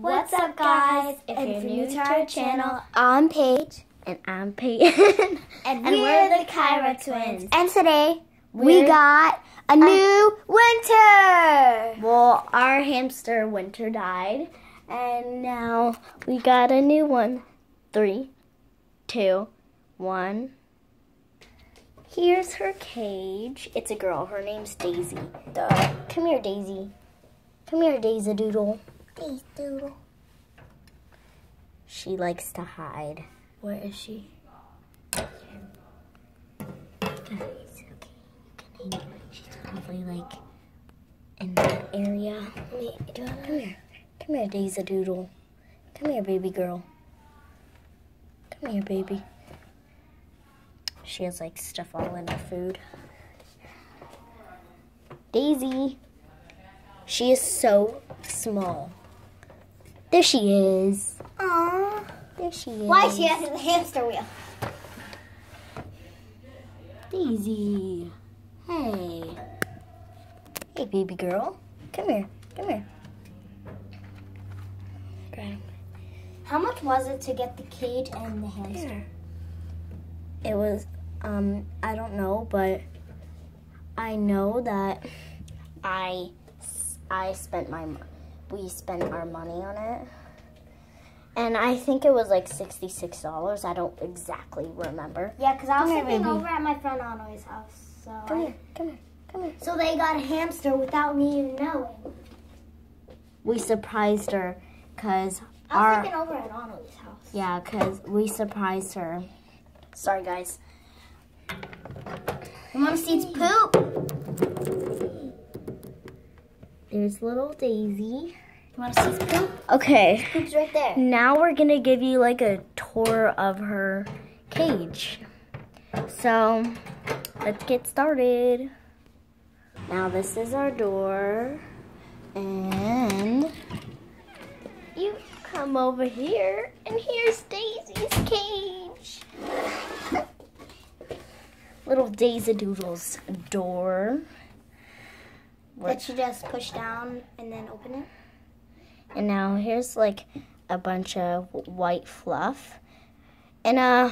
What's up, guys? If And you're new to our channel, I'm Paige, And I'm Peyton. and, we're, the Kyrah twins. And today we got a new winter. well, our hamster Winter died, and now we got a new one. Three, two, one. Here's her cage. It's a girl. Her name's Daisy. Duh. Come here, Daisy. Come here, Daisy Doodle. Daisy Doodle. She likes to hide. Where is she? Guys, okay, you can She's probably like in that area. Wait, do I Come here. Come here, Daisy Doodle. Come here, baby girl. Come here, baby. She has like stuff all in her food. Daisy. She is so small. There she is. Aww. There she is. Why she has a hamster wheel? Daisy. Hey. Hey, baby girl. Come here. Come here. Grab. How much was it to get the cage and the hamster? It was, um, I don't know, but I know that I, I spent my, mo- we spent our money on it. And I think it was like $66. I don't exactly remember. Yeah, because I was Come sleeping over at my friend Anoy's house. So Come I- here. Come here. Come here. So they got a hamster without me even knowing. We surprised her because I was our, sleeping over at Anoy's house. Yeah, because we surprised her. Sorry, guys. You want to see its poop? There's little Daisy. You want to see its poop? Okay, Poop's right there. now we're gonna give you like a tour of her cage. So, let's get started. Now, this is our door, and you come over here, and here's Daisy's cage. Little Daisy Doodle's door. That you just push down and then open it? And now here's like a bunch of white fluff. And uh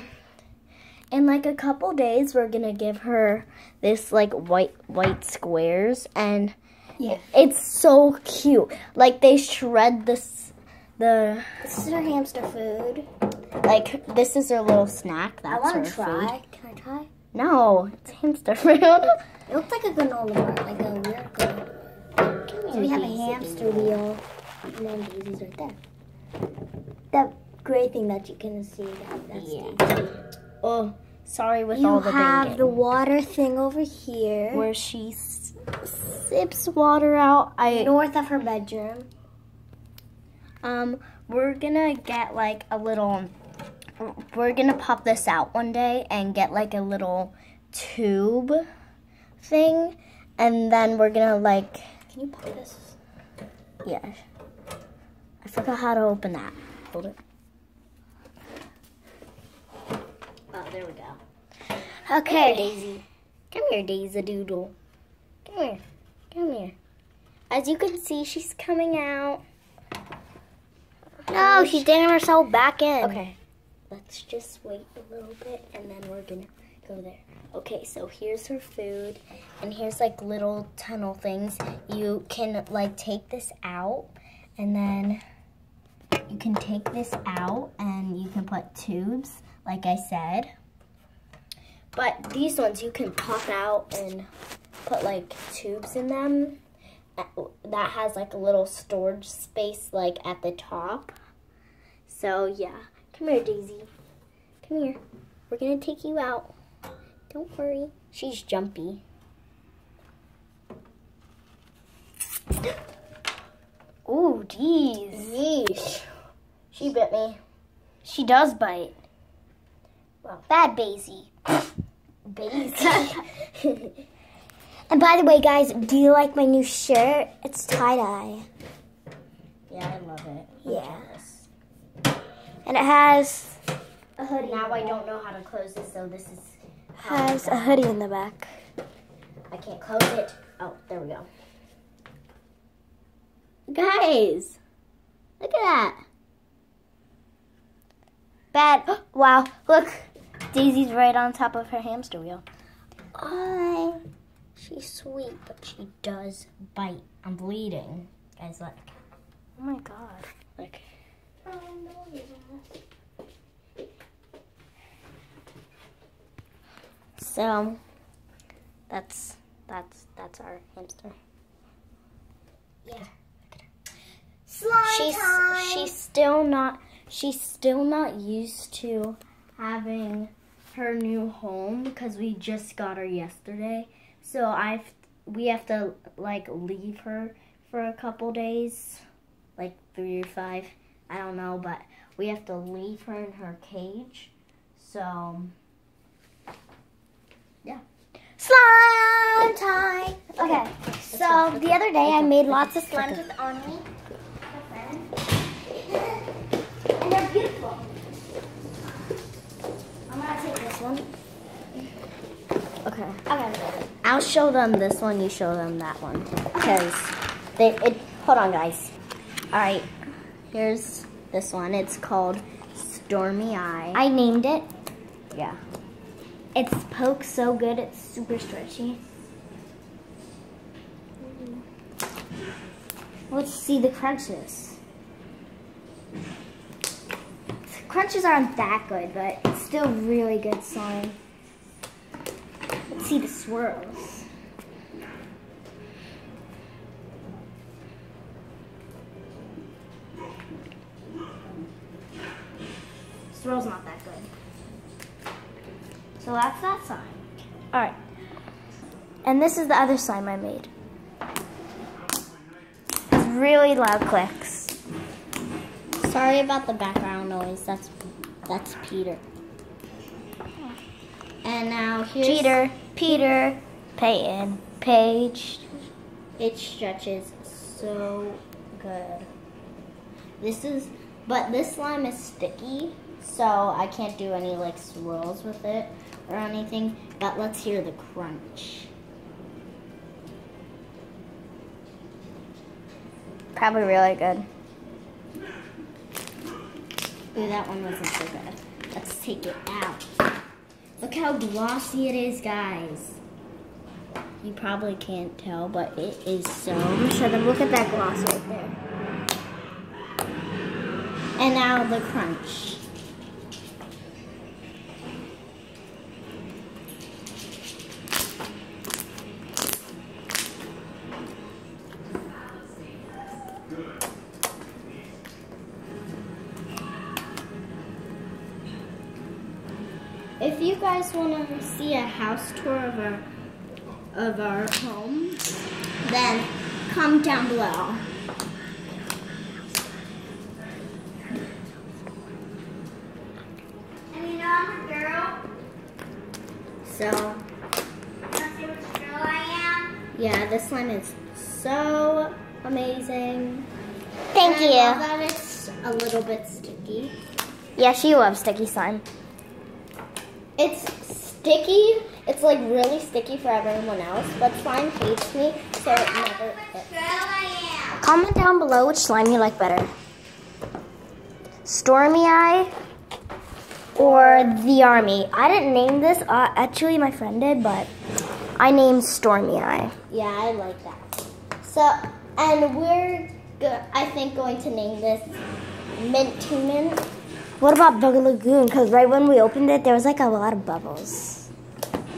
in like a couple days we're going to give her this like white white squares and Yeah. it's so cute. Like they shred this the This is her hamster food. like this is her little snack. I That's want her to food. try. Can I try? No, it's hamster food. It looks like a granola bar, like a weird granola. So we have a hamster wheel, and then Daisy's right there. That gray thing that you can see, that, that's Yeah. Daisy. Oh, sorry with You all the You have banging. the water thing over here, where she sips water out. I north of her bedroom. Um, we're gonna get like a little. We're gonna pop this out one day and get like a little tube thing, and then we're gonna like Can you pop this? yeah. I forgot how to open that. Hold it. Oh, there we go. Okay. Daisy. Come here, Daisy Doodle. Come here. Come here. As you can see, she's coming out. No, she's digging herself back in. Okay. Let's just wait a little bit and then we're gonna go there. Okay, so here's her food and here's like little tunnel things. You can like take this out and then you can take this out and you can put tubes, like I said. But these ones you can pop out and put like tubes in them. Uh, That has like a little storage space like at the top. So yeah, come here, Daisy. Come here. We're gonna take you out. Don't worry. She's jumpy. Jeez. Yeesh. She bit me. She does bite. Well. Bad Daisy. Daisy. And by the way, guys, do you like my new shirt? It's tie dye. yeah, I love it. I'm Yeah. jealous. And it has a hoodie. Now I don't know how to close this, so this is. has a hoodie in the back. I can't close it. Oh, there we go. Guys, Look at that. Bad. Wow. Look. Daisy's right on top of her hamster wheel. Hi. She's sweet, but she does bite. I'm bleeding. Guys, look. Oh my god. Look. So, that's that's that's our hamster. Yeah. Slime she's she's still not she's still not used to having her new home because we just got her yesterday. So I've we have to like leave her for a couple days, like three or five, I don't know, but we have to leave her in her cage. So yeah. Slime time. Okay, so the other day I made lots of slimes with Arnie. And they're beautiful. I'm gonna take this one. Okay. I'll show them this one. You show them that one because they. It, hold on, guys. All right. Here's this one. It's called Stormy Eye. I named it. yeah. It's poked so good, it's super stretchy. Let's see the crunches. The crunches aren't that good, but it's still really good slime. See the swirls. Swirl's not that good. So that's that slime. All right. And this is the other slime I made. It's really loud clicks. Sorry about the background noise. That's that's Peter. And now here's Cheater, Peter, Peyton, Paige. It stretches so good. This is, but this slime is sticky, so I can't do any like swirls with it or anything. But let's hear the crunch. Probably really good. Ooh, that one wasn't so good. Let's take it out. Look how glossy it is, guys. You probably can't tell, but it is so. Show them. Look at that gloss right there. And now the crunch. If you guys want to see a house tour of our of our home, then comment down below. And you know I'm a girl. So Wanna see which girl I am? yeah, this slime is so amazing. Thank And I love you. that it's a little bit sticky. Yeah, she loves sticky slime. Sticky. It's like really sticky for everyone else, but slime hates me, so it never. Comment down below which slime you like better. Stormy Eye or the Army. I didn't name this. Uh, actually, my friend did, but I named Stormy Eye. Yeah, I like that. So, and we're, I think, going to name this Minty Mint. What about Bug Lagoon? Because right when we opened it, there was like a lot of bubbles.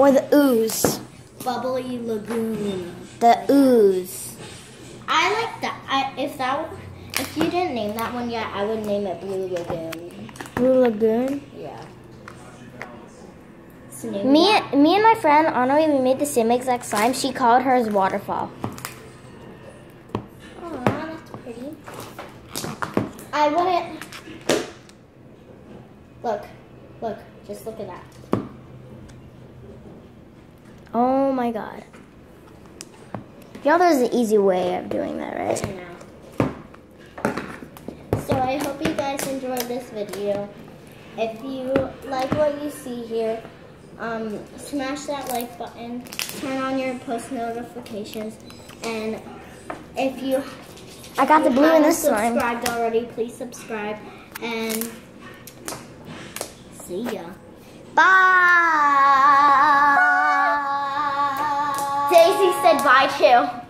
Or the ooze. Bubbly Lagoon. The ooze. I like that. I if that if you didn't name that one yet, I would name it Blue Lagoon. Blue Lagoon. Yeah. It's new. Me, me and my friend Anna, we made the same exact slime. She called hers Waterfall. Aw, that's pretty. I wouldn't. Look, look, just look at that. Oh my god. Y'all, there's an easy way of doing that, right? So I hope you guys enjoyed this video. If you like what you see here, um, smash that like button, turn on your post notifications, and if you I got the blue in this slime. subscribed already, please subscribe and see ya. Bye. Daisy bye too.